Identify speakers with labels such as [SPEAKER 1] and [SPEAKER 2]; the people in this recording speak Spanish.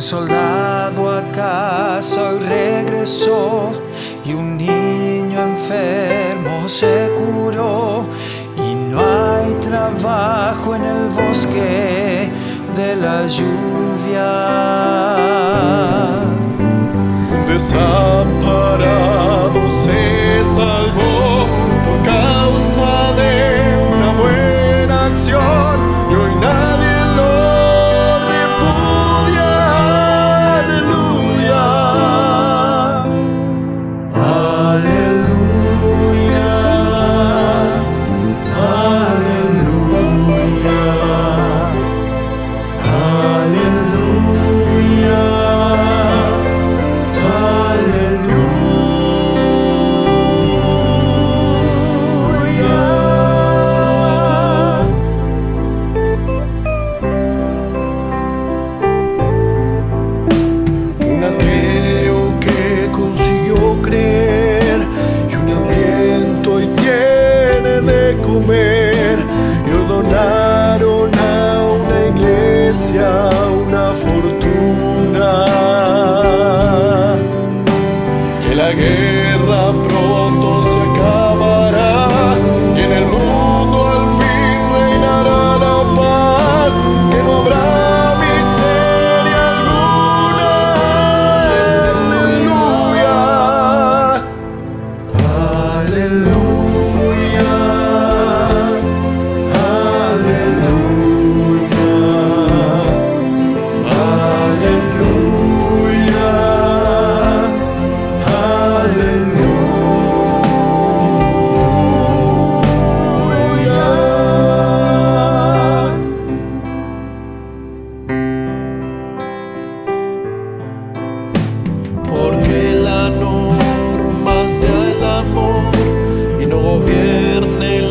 [SPEAKER 1] Un soldado a casa regresó y un niño enfermo se curó y no hay trabajo en el bosque de la lluvia.
[SPEAKER 2] Desamparado se salvó hacia una fortuna. Que la guerra convierte